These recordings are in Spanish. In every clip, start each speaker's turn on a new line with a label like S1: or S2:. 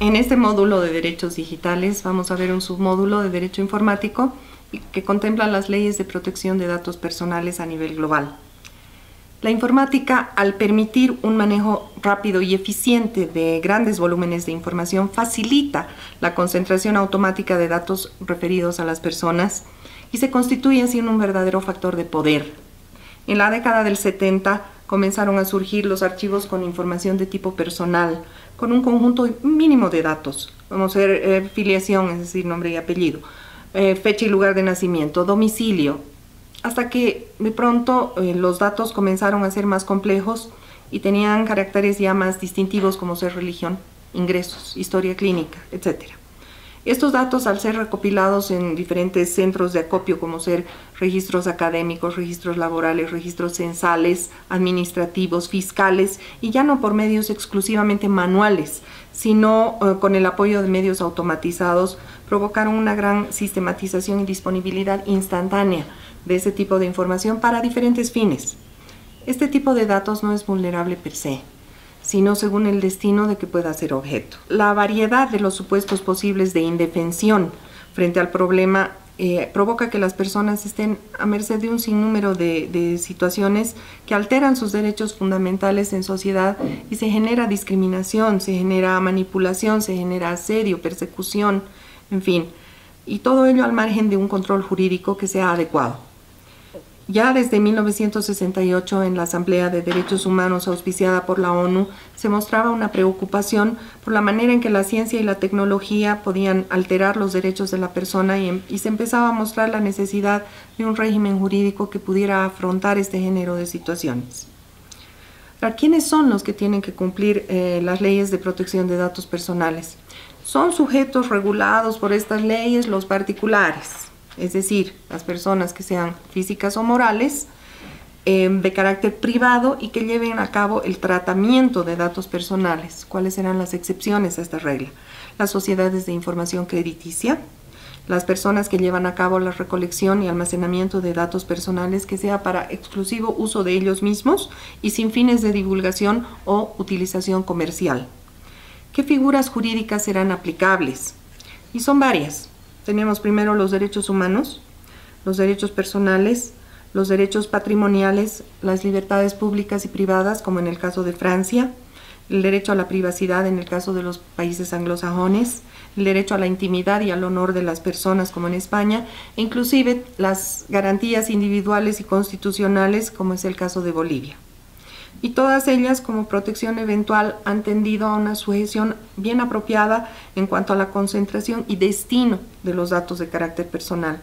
S1: En este módulo de derechos digitales vamos a ver un submódulo de derecho informático que contempla las leyes de protección de datos personales a nivel global. La informática, al permitir un manejo rápido y eficiente de grandes volúmenes de información, facilita la concentración automática de datos referidos a las personas y se constituye así en un verdadero factor de poder. En la década del 70, comenzaron a surgir los archivos con información de tipo personal, con un conjunto mínimo de datos. Vamos a ver eh, filiación, es decir, nombre y apellido, eh, fecha y lugar de nacimiento, domicilio, hasta que de pronto eh, los datos comenzaron a ser más complejos y tenían caracteres ya más distintivos como ser religión, ingresos, historia clínica, etcétera. Estos datos, al ser recopilados en diferentes centros de acopio, como ser registros académicos, registros laborales, registros censales, administrativos, fiscales, y ya no por medios exclusivamente manuales, sino eh, con el apoyo de medios automatizados, provocaron una gran sistematización y disponibilidad instantánea de ese tipo de información para diferentes fines. Este tipo de datos no es vulnerable per se sino según el destino de que pueda ser objeto. La variedad de los supuestos posibles de indefensión frente al problema eh, provoca que las personas estén a merced de un sinnúmero de, de, situaciones que alteran sus derechos fundamentales en sociedad y se genera discriminación, se genera manipulación, se genera asedio, persecución, en fin, y todo ello al margen de un control jurídico que sea adecuado. Ya desde 1968 en la Asamblea de Derechos Humanos auspiciada por la ONU se mostraba una preocupación por la manera en que la ciencia y la tecnología podían alterar los derechos de la persona y, se empezaba a mostrar la necesidad de un régimen jurídico que pudiera afrontar este género de situaciones. ¿quiénes son los que tienen que cumplir eh, las leyes de protección de datos personales? Son sujetos regulados por estas leyes los particulares es decir, las personas que sean físicas o morales, em, de carácter privado y que lleven a cabo el tratamiento de datos personales. ¿Cuáles serán las excepciones a esta regla? Las sociedades de información crediticia, las personas que llevan a cabo la recolección y almacenamiento de datos personales que sea para exclusivo uso de ellos mismos y sin fines de divulgación o utilización comercial. ¿Qué figuras jurídicas serán aplicables? Y son varias. Teníamos primero los derechos humanos, los derechos personales, los derechos patrimoniales, las libertades públicas y privadas, como en el caso de Francia, el derecho a la privacidad en el caso de los países anglosajones, el derecho a la intimidad y al honor de las personas como en España, e inclusive las garantías individuales y constitucionales como es el caso de Bolivia y todas ellas como protección eventual han tendido a una sujeción bien apropiada en cuanto a la concentración y destino de los datos de carácter personal.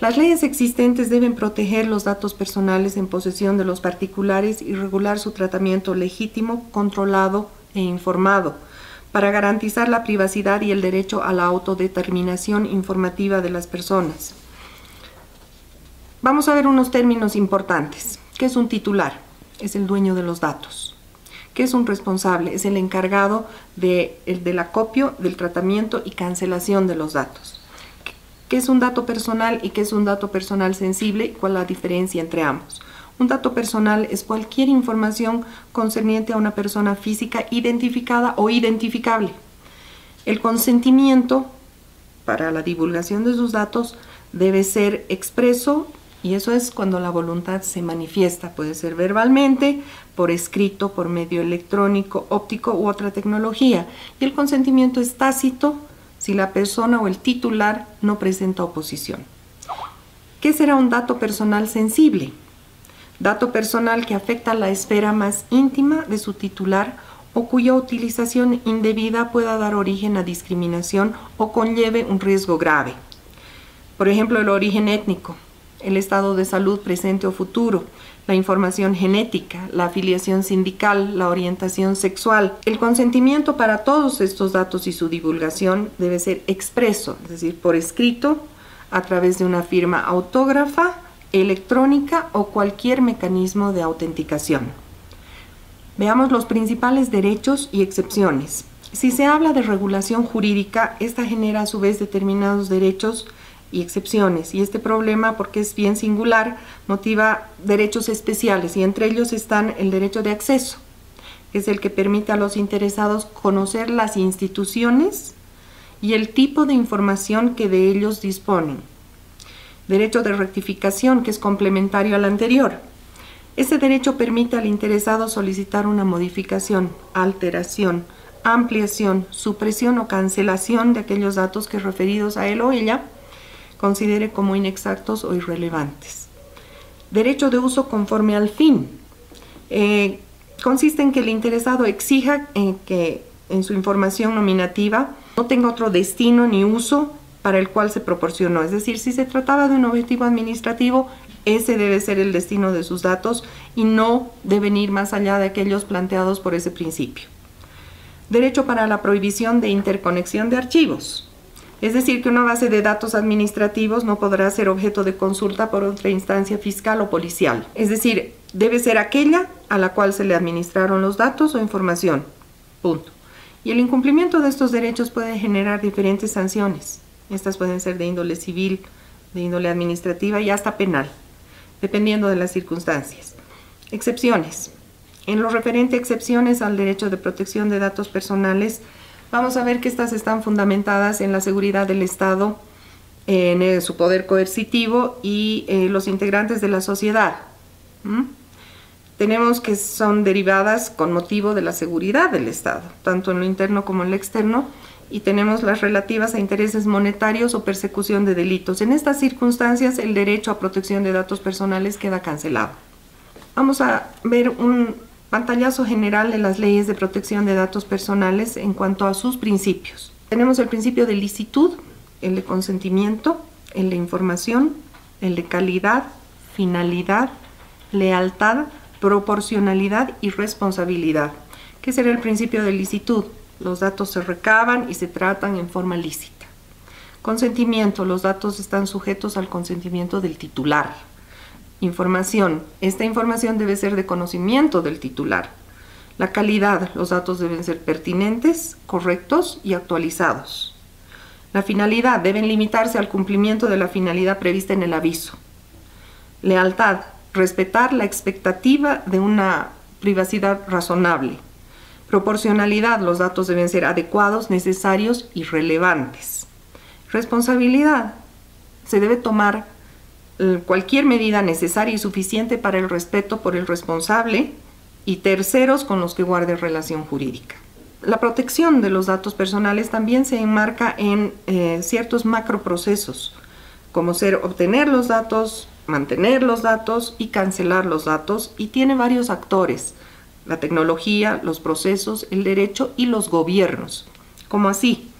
S1: Las leyes existentes deben proteger los datos personales en posesión de los particulares y regular su tratamiento legítimo, controlado e informado, para garantizar la privacidad y el derecho a la autodeterminación informativa de las personas. Vamos a ver unos términos importantes. ¿Qué es un titular? Es el dueño de los datos. ¿Qué es un responsable? Es el encargado de, el, del acopio, del tratamiento y cancelación de los datos. ¿Qué es un dato personal y qué es un dato personal sensible cuál es la diferencia entre ambos? Un dato personal es cualquier información concerniente a una persona física identificada o identificable. El consentimiento para la divulgación de sus datos debe ser expreso y eso es cuando la voluntad se manifiesta, puede ser verbalmente, por escrito, por medio electrónico, óptico u otra tecnología. Y el consentimiento es tácito si la persona o el titular no presenta oposición. ¿Qué será un dato personal sensible? Dato personal que afecta la esfera más íntima de su titular o cuya utilización indebida pueda dar origen a discriminación o conlleve un riesgo grave. Por ejemplo, el origen étnico, el estado de salud presente o futuro, la información genética, la afiliación sindical, la orientación sexual. El consentimiento para todos estos datos y su divulgación debe ser expreso, es decir, por escrito, a través de una firma autógrafa, electrónica o cualquier mecanismo de autenticación. Veamos los principales derechos y excepciones. Si se habla de regulación jurídica, esta genera a su vez determinados derechos y excepciones. Y este problema, porque es bien singular, motiva derechos especiales y entre ellos están el derecho de acceso, es el que permite a los interesados conocer las instituciones y el tipo de información que de ellos disponen. Derecho de rectificación, que es complementario al anterior. Ese derecho permite al interesado solicitar una modificación, alteración, ampliación, supresión o cancelación de aquellos datos que referidos a él o ella considere como inexactos o irrelevantes. Derecho de uso conforme al fin. Eh, consiste en que el interesado exija eh, que en su información nominativa no tenga otro destino ni uso para el cual se proporcionó. Es decir, si se trataba de un objetivo administrativo, ese debe ser el destino de sus datos y no deben ir más allá de aquellos planteados por ese principio. Derecho para la prohibición de interconexión de archivos. Es decir, que una base de datos administrativos no podrá ser objeto de consulta por otra instancia fiscal o policial. Es decir, debe ser aquella a la cual se le administraron los datos o información. Punto. Y el incumplimiento de estos derechos puede generar diferentes sanciones. Estas pueden ser de índole civil, de índole administrativa y hasta penal, dependiendo de las circunstancias. Excepciones. En lo referente a excepciones al derecho de protección de datos personales, vamos a ver que estas están fundamentadas en la seguridad del Estado, en eh, su poder coercitivo y eh, los integrantes de la sociedad. Tenemos que son derivadas con motivo de la seguridad del Estado, tanto en lo interno como en lo externo, y tenemos las relativas a intereses monetarios o persecución de delitos. En estas circunstancias, el derecho a protección de datos personales queda cancelado. Vamos a ver un pantallazo general de las leyes de protección de datos personales en cuanto a sus principios. Tenemos el principio de licitud, el de consentimiento, el de información, el de calidad, finalidad, lealtad, proporcionalidad y responsabilidad. ¿Qué será el principio de licitud? Los datos se recaban y se tratan en forma lícita. Consentimiento. Los datos están sujetos al consentimiento del titular. Información. Esta información debe ser de conocimiento del titular. La calidad. Los datos deben ser pertinentes, correctos y actualizados. La finalidad. Deben limitarse al cumplimiento de la finalidad prevista en el aviso. Lealtad. Respetar la expectativa de una privacidad razonable. Proporcionalidad. Los datos deben ser adecuados, necesarios y relevantes. Responsabilidad. Se debe tomar cualquier medida necesaria y suficiente para el respeto por el responsable y terceros con los que guarde relación jurídica. La protección de los datos personales también se enmarca en eh, ciertos macroprocesos, como ser obtener los datos, mantener los datos y cancelar los datos, y tiene varios actores, la tecnología, los procesos, el derecho y los gobiernos. como así?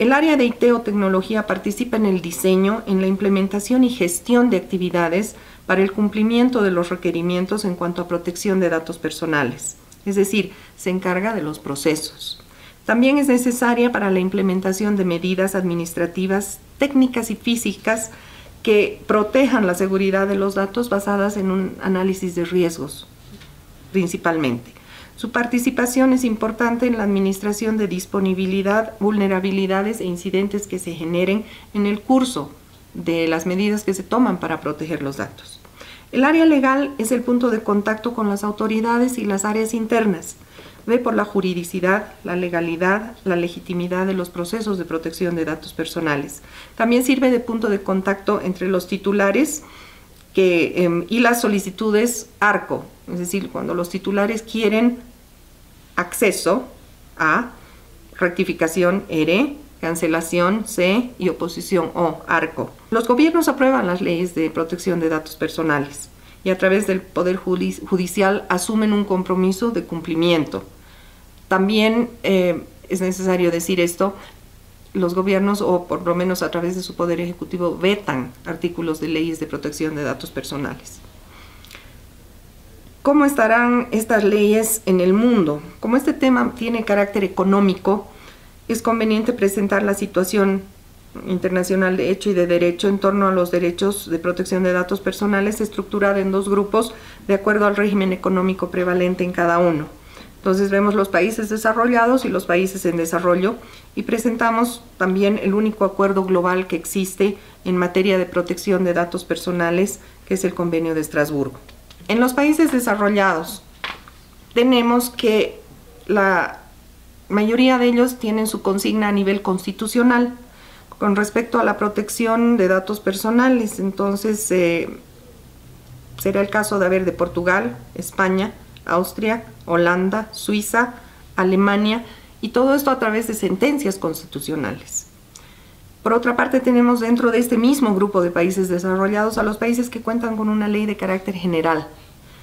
S1: El área de IT o tecnología participa en el diseño, en la implementación y gestión de actividades para el cumplimiento de los requerimientos en cuanto a protección de datos personales, es decir, se encarga de los procesos. También es necesaria para la implementación de medidas administrativas, técnicas y físicas que protejan la seguridad de los datos basadas en un análisis de riesgos, principalmente. Su participación es importante en la administración de disponibilidad, vulnerabilidades e incidentes que se generen en el curso de las medidas que se toman para proteger los datos. El área legal es el punto de contacto con las autoridades y las áreas internas. Ve por la juridicidad, la legalidad, la legitimidad de los procesos de protección de datos personales. También sirve de punto de contacto entre los titulares em, y las solicitudes ARCO, es decir, cuando los titulares quieren acceso a rectificación R, cancelación C y oposición O, ARCO. Los gobiernos aprueban las leyes de protección de datos personales y a través del Poder Judicial asumen un compromiso de cumplimiento. También eh, es necesario decir esto, los gobiernos, o por lo menos a través de su Poder Ejecutivo, vetan artículos de leyes de protección de datos personales. ¿Cómo estarán estas leyes en el mundo? Como este tema tiene carácter económico, es conveniente presentar la situación internacional de hecho y de derecho en torno a los derechos de protección de datos personales estructurada en dos grupos de acuerdo al régimen económico prevalente en cada uno. Entonces vemos los países desarrollados y los países en desarrollo y presentamos también el único acuerdo global que existe en materia de protección de datos personales, que es el Convenio de Estrasburgo. En los países desarrollados, tenemos que la mayoría de ellos tienen su consigna a nivel constitucional con respecto a la protección de datos personales. Entonces, eh, será el caso de haber de Portugal, España, Austria, Holanda, Suiza, Alemania, y todo esto a través de sentencias constitucionales. Por otra parte, tenemos dentro de este mismo grupo de países desarrollados a los países que cuentan con una ley de carácter general.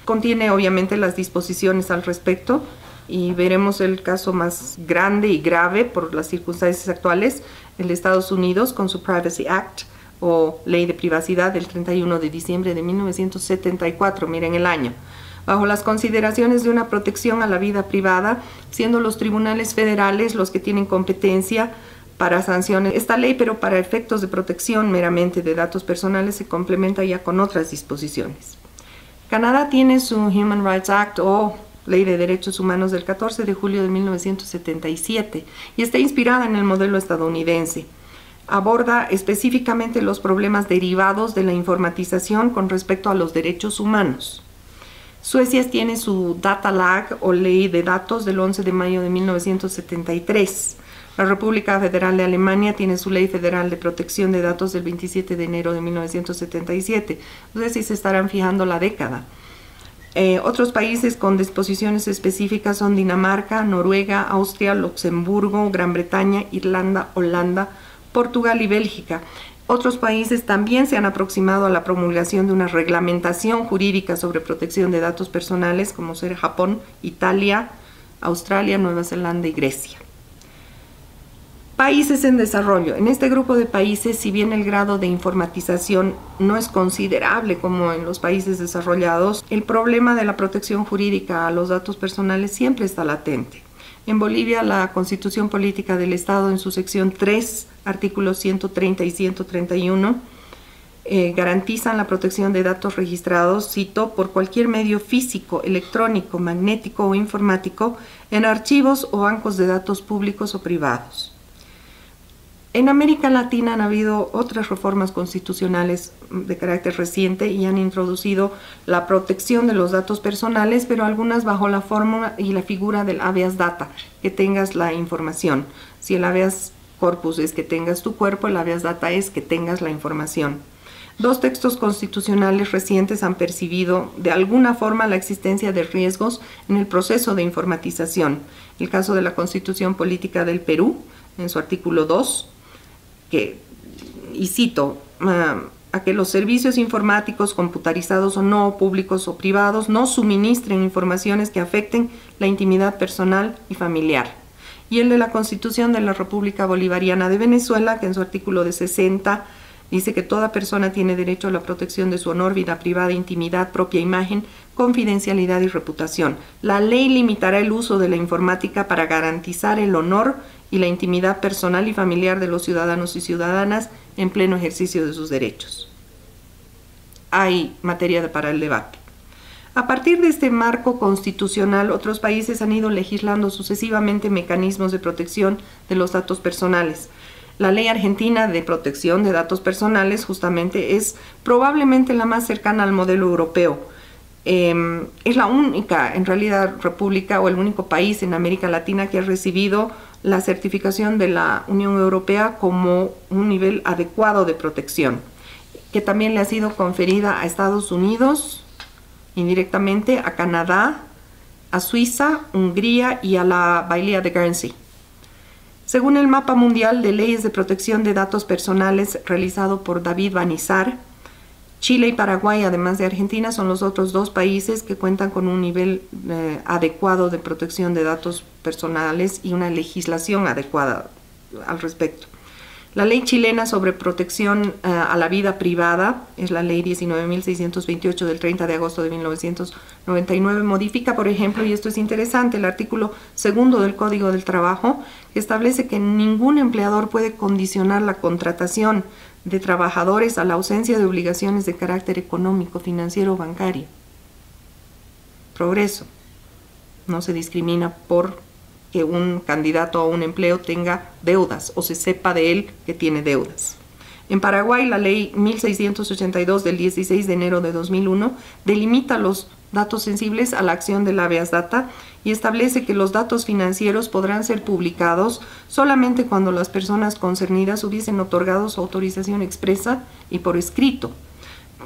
S1: Contiene obviamente las disposiciones al respecto y veremos el caso más grande y grave por las circunstancias actuales, el de Estados Unidos con su Privacy Act o Ley de Privacidad del 31 de diciembre de 1974, miren el año bajo las consideraciones de una protección a la vida privada, siendo los tribunales federales los que tienen competencia para sanciones. Esta ley, pero para efectos de protección meramente de datos personales, se complementa ya con otras disposiciones. Canadá tiene su Human Rights Act o Ley de Derechos Humanos del 14 de julio de 1977 y está inspirada en el modelo estadounidense. Aborda específicamente los problemas derivados de la informatización con respecto a los derechos humanos. Suecia tiene su Data Lag o Ley de Datos del 11 de mayo de 1973. La República Federal de Alemania tiene su Ley Federal de Protección de Datos del 27 de enero de 1977. No sé si se estarán fijando la década. Eh, otros países con disposiciones específicas son Dinamarca, Noruega, Austria, Luxemburgo, Gran Bretaña, Irlanda, Holanda, Portugal y Bélgica. Otros países también se han aproximado a la promulgación de una reglamentación jurídica sobre protección de datos personales, como ser Japón, Italia, Australia, Nueva Zelanda y Grecia. Países en desarrollo. En este grupo de países, si bien el grado de informatización no es considerable como en los países desarrollados, el problema de la protección jurídica a los datos personales siempre está latente. En Bolivia, la Constitución Política del Estado, en su sección 3, artículos 130 y 131, eh, garantizan la protección de datos registrados, cito, por cualquier medio físico, electrónico, magnético o informático, en archivos o bancos de datos públicos o privados. En América Latina han habido otras reformas constitucionales de carácter reciente y han introducido la protección de los datos personales, pero algunas bajo la forma y la figura del habeas data, que tengas la información. Si el habeas corpus es que tengas tu cuerpo, el habeas data es que tengas la información. Dos textos constitucionales recientes han percibido de alguna forma la existencia de riesgos en el proceso de informatización. El caso de la Constitución Política del Perú, en su artículo 2, que, y cito, ah, a que los servicios informáticos computarizados o no, públicos o privados, no suministren informaciones que afecten la intimidad personal y familiar. Y el de la Constitución de la República Bolivariana de Venezuela, que en su artículo de 60 dice que toda persona tiene derecho a la protección de su honor, vida privada, intimidad, propia imagen, confidencialidad y reputación. La ley limitará el uso de la informática para garantizar el honor y la intimidad personal y familiar de los ciudadanos y ciudadanas en pleno ejercicio de sus derechos. Hay materia para el debate. A partir de este marco constitucional, otros países han ido legislando sucesivamente mecanismos de protección de los datos personales. La ley argentina de protección de datos personales justamente es probablemente la más cercana al modelo europeo. Em, es la única, en realidad, república o el único país en América Latina que ha recibido la certificación de la Unión Europea como un nivel adecuado de protección, que también le ha sido conferida a Estados Unidos, indirectamente a Canadá, a Suiza, Hungría y a la Bahía de Guernsey. Según el mapa mundial de leyes de protección de datos personales realizado por David Banizar, Chile y Paraguay, además de Argentina, son los otros dos países que cuentan con un nivel eh, adecuado de protección de datos personales y una legislación adecuada al respecto. La ley chilena sobre protección eh, a la vida privada, es la ley 19.628 del 30 de agosto de 1999, modifica, por ejemplo, y esto es interesante, el artículo segundo del Código del Trabajo, que establece que ningún empleador puede condicionar la contratación de trabajadores a la ausencia de obligaciones de carácter económico, financiero o bancario. Progreso. No se discrimina por que un candidato a un empleo tenga deudas o se sepa de él que tiene deudas. En Paraguay, la ley 1682 del 16 de enero de 2001 delimita los datos sensibles a la acción del habeas data y establece que los datos financieros podrán ser publicados solamente cuando las personas concernidas hubiesen otorgado su autorización expresa y por escrito.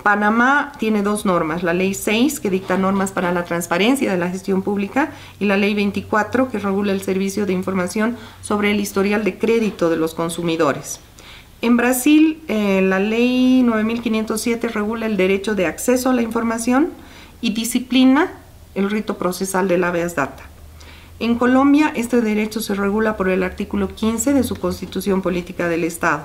S1: Panamá tiene dos normas, la ley 6 que dicta normas para la transparencia de la gestión pública y la ley 24 que regula el servicio de información sobre el historial de crédito de los consumidores. En Brasil, eh, la ley 9507 regula el derecho de acceso a la información y disciplina el rito procesal del habeas data. En Colombia, este derecho se regula por el artículo 15 de su Constitución Política del Estado.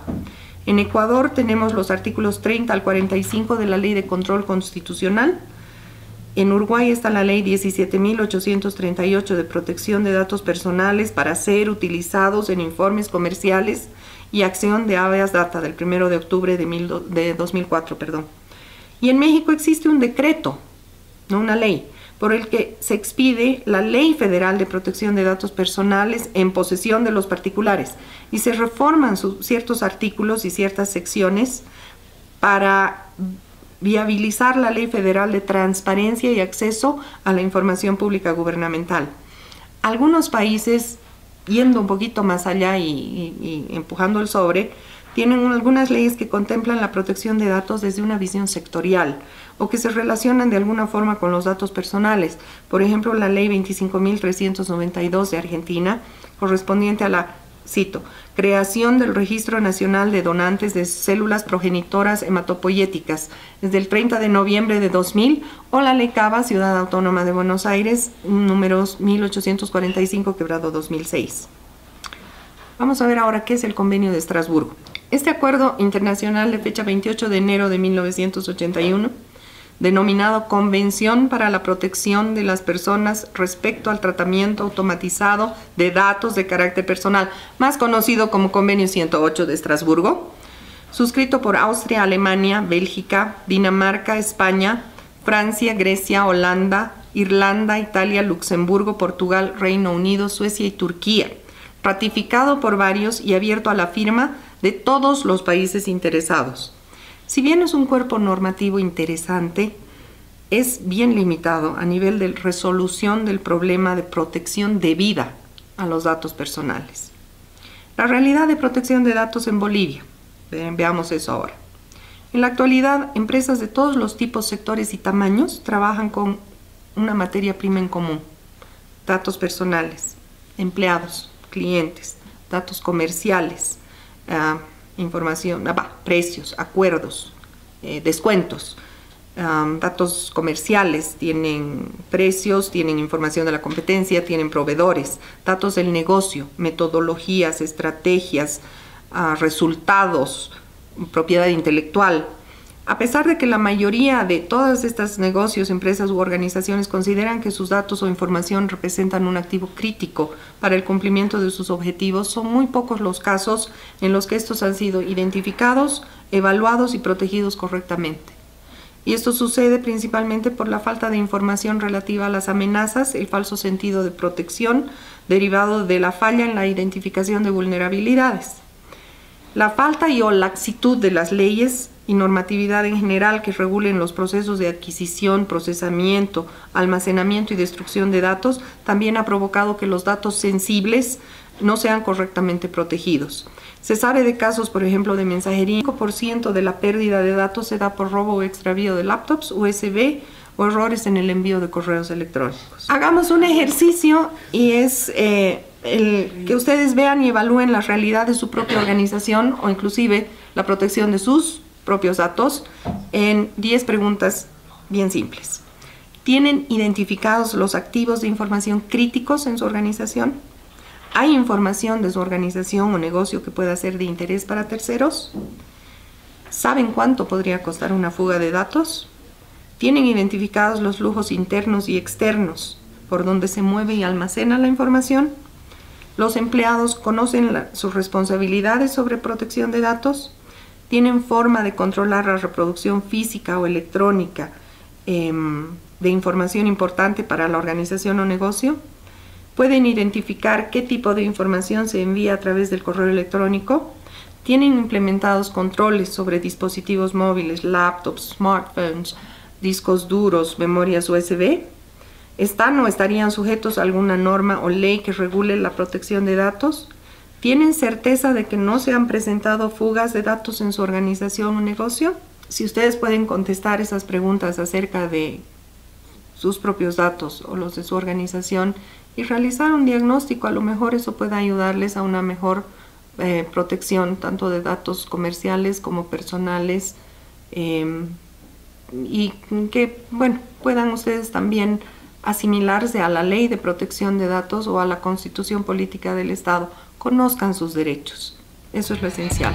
S1: En Ecuador tenemos los artículos 30 al 45 de la Ley de Control Constitucional. En Uruguay está la Ley 17.838 de protección de datos personales para ser utilizados en informes comerciales y acción de habeas data del 1 de octubre de, de 2004. Perdón. Y en México existe un decreto, no una ley, por el que se expide la Ley Federal de Protección de Datos Personales en posesión de los particulares y se reforman ciertos artículos y ciertas secciones para viabilizar la Ley Federal de Transparencia y Acceso a la Información Pública Gubernamental. Algunos países, yendo un poquito más allá y empujando el sobre, tienen algunas leyes que contemplan la protección de datos desde una visión sectorial o que se relacionan de alguna forma con los datos personales. Por ejemplo, la ley 25.392 de Argentina, correspondiente a la, cito, creación del Registro Nacional de Donantes de Células Progenitoras Hematopoyéticas desde el 30 de noviembre de 2000, o la ley Cava, Ciudad Autónoma de Buenos Aires, números 1845, quebrado 2006. Vamos a ver ahora qué es el convenio de Estrasburgo. Este acuerdo internacional de fecha 28 de enero de 1981, denominado Convención para la Protección de las Personas respecto al tratamiento automatizado de datos de carácter personal, más conocido como Convenio 108 de Estrasburgo, suscrito por Austria, Alemania, Bélgica, Dinamarca, España, Francia, Grecia, Holanda, Irlanda, Italia, Luxemburgo, Portugal, Reino Unido, Suecia y Turquía, ratificado por varios y abierto a la firma de todos los países interesados. Si bien es un cuerpo normativo interesante, es bien limitado a nivel de resolución del problema de protección debida a los datos personales. La realidad de protección de datos en Bolivia. Veamos eso ahora. En la actualidad, empresas de todos los tipos, sectores y tamaños trabajan con una materia prima en común. Datos personales, empleados, clientes, datos comerciales, información, ah, precios, acuerdos, eh, descuentos, datos comerciales, tienen precios, tienen información de la competencia, tienen proveedores, datos del negocio, metodologías, estrategias, ah, resultados, propiedad intelectual, a pesar de que la mayoría de todos estos negocios, empresas u organizaciones consideran que sus datos o información representan un activo crítico para el cumplimiento de sus objetivos, son muy pocos los casos en los que estos han sido identificados, evaluados y protegidos correctamente. Y esto sucede principalmente por la falta de información relativa a las amenazas, el falso sentido de protección derivado de la falla en la identificación de vulnerabilidades. La falta y o laxitud de las leyes y normatividad en general que regulen los procesos de adquisición, procesamiento, almacenamiento y destrucción de datos también ha provocado que los datos sensibles no sean correctamente protegidos. Se sabe de casos, por ejemplo, de mensajería, 5% de la pérdida de datos se da por robo o extravío de laptops, USB o errores en el envío de correos electrónicos. Hagamos un ejercicio y es eh, el que ustedes vean y evalúen la realidad de su propia organización o inclusive la protección de sus propios datos en 10 preguntas bien simples. ¿Tienen identificados los activos de información críticos en su organización? ¿Hay información de su organización o negocio que pueda ser de interés para terceros? ¿Saben cuánto podría costar una fuga de datos? ¿Tienen identificados los flujos internos y externos por donde se mueve y almacena la información? ¿Los empleados conocen sus responsabilidades sobre protección de datos? tienen forma de controlar la reproducción física o electrónica em, de información importante para la organización o negocio. Pueden identificar qué tipo de información se envía a través del correo electrónico. Tienen implementados controles sobre dispositivos móviles, laptops, smartphones, discos duros, memorias USB, ¿están o estarían sujetos a alguna norma o ley que regule la protección de datos? ¿Tienen certeza de que no se han presentado fugas de datos en su organización o negocio? Si ustedes pueden contestar esas preguntas acerca de sus propios datos o los de su organización y realizar un diagnóstico, a lo mejor eso puede ayudarles a una mejor eh, protección tanto de datos comerciales como personales em, y que, bueno, puedan ustedes también asimilarse a la ley de protección de datos o a la constitución política del Estado, conozcan sus derechos. Eso es lo esencial.